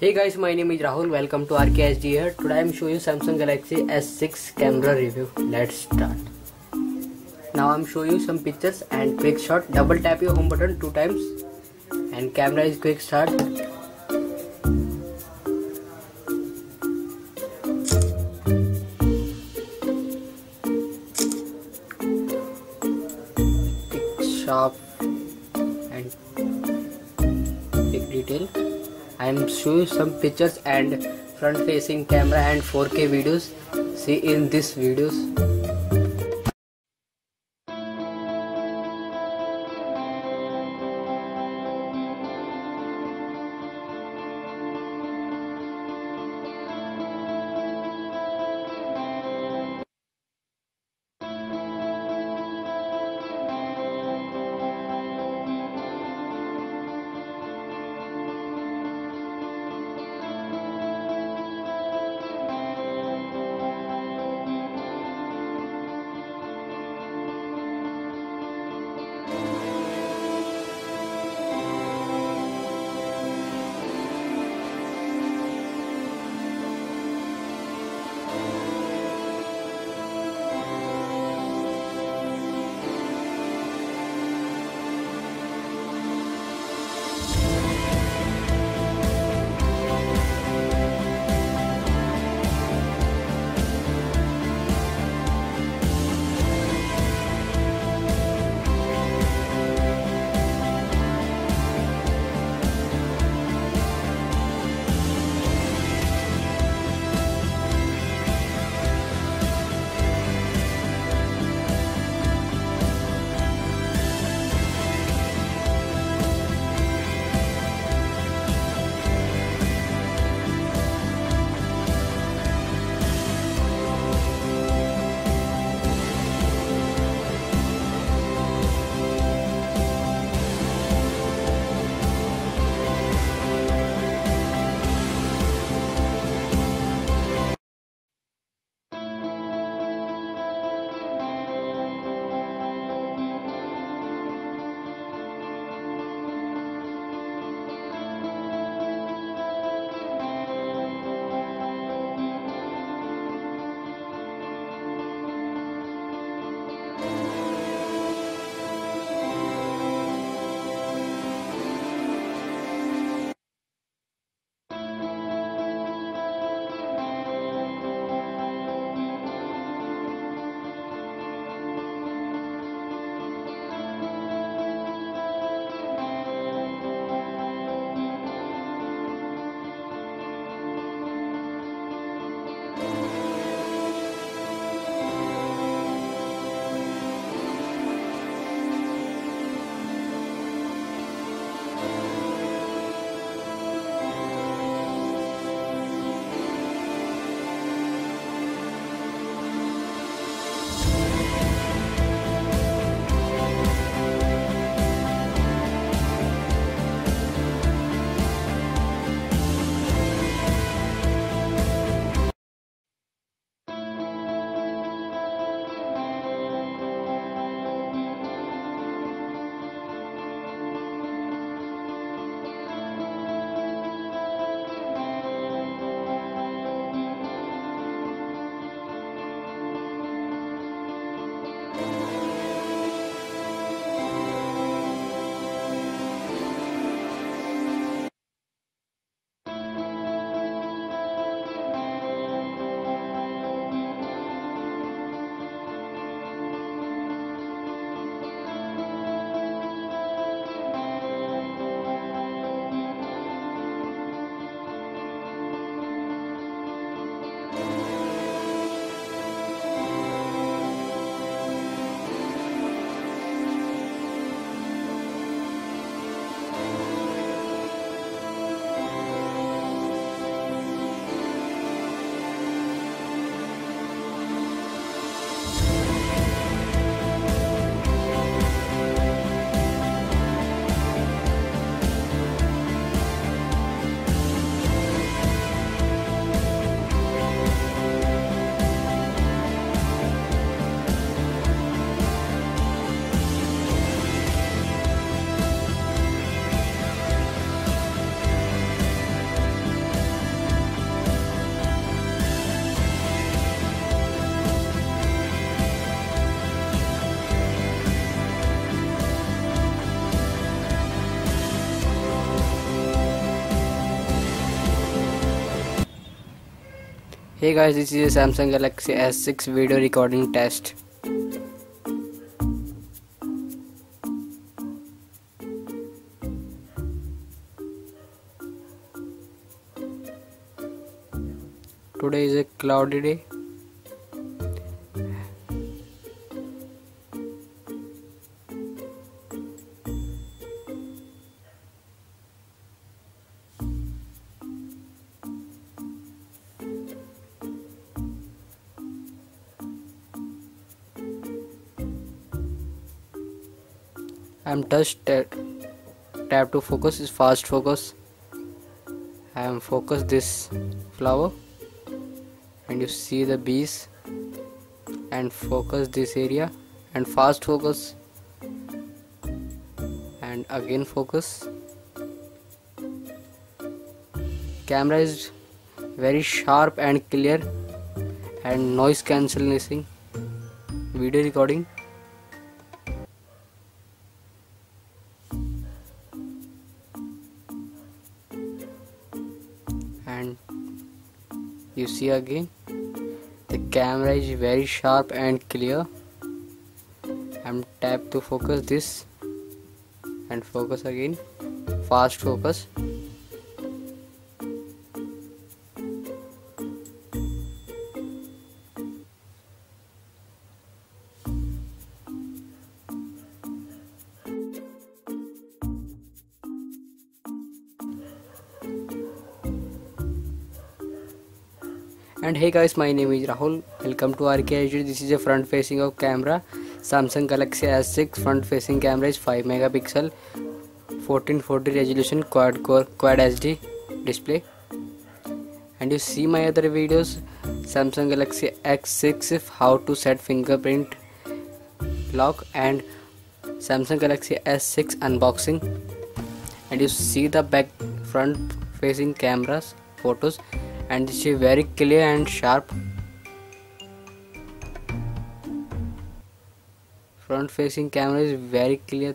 Hey guys, my name is Rahul. Welcome to RKSD here. Today I am showing you Samsung Galaxy S6 camera review. Let's start. Now I am showing you some pictures and quick shot. Double tap your home button two times and camera is quick start. Quick sharp and big detail I am showing some pictures and front facing camera and 4k videos. See in this videos Hey guys, this is a Samsung Galaxy S6 video recording test. Today is a cloudy day. I'm touch tap to focus is fast focus. I am focus this flower. And you see the bees and focus this area and fast focus. And again focus. Camera is very sharp and clear and noise cancellation. Video recording you see again? The camera is very sharp and clear. I'm tap to focus this and focus again. Fast focus and hey guys my name is Rahul. Welcome to RKHD this is a front facing of camera. Samsung Galaxy S6 front facing camera is 5 megapixel 1440 resolution quad core quad HD display. And you see my other videos. Samsung Galaxy S6 how to set fingerprint lock and Samsung Galaxy S6 unboxing. And you see the back front facing cameras photos and this is very clear and sharp. Front facing camera is very clear